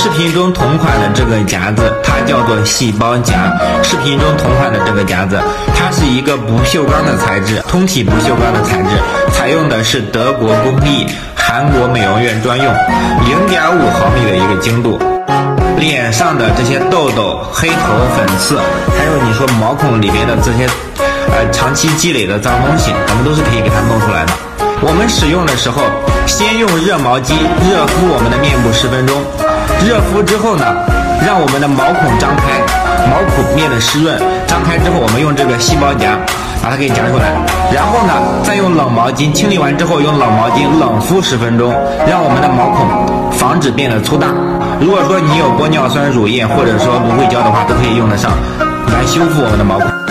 视频中同款的这个夹子，它叫做细胞夹。视频中同款的这个夹子，它是一个不锈钢的材质，通体不锈钢的材质，采用的是德国工艺，韩国美容院专用，零点五毫米的一个精度。脸上的这些痘痘、黑头、粉刺，还有你说毛孔里边的这些，呃，长期积累的脏东西，我们都是可以给它弄出来的。我们使用的时候，先用热毛巾热敷我们的面部十分钟，热敷之后呢，让我们的毛孔张开，毛孔变得湿润，张开之后，我们用这个细胞夹把它给夹出来，然后呢，再用冷毛巾清理完之后，用冷毛巾冷敷十分钟，让我们的毛孔防止变得粗大。如果说你有玻尿酸乳液或者说芦荟胶的话，都可以用得上，来修复我们的毛孔。